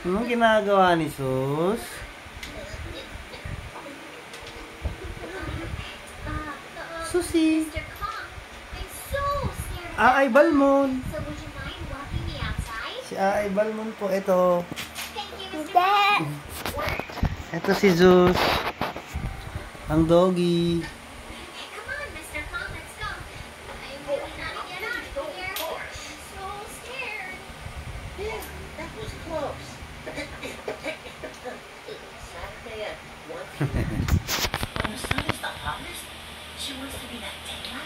Anong ginagawa ni Sus? Susi. Aay that Balmon. Si Aay Balmon po. Ito. Ito si Zeus. Ang doggy. Come on, Mr. When the sun is the hottest, she wants to be that daylight.